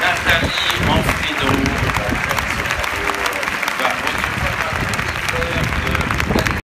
Natalie Enfant.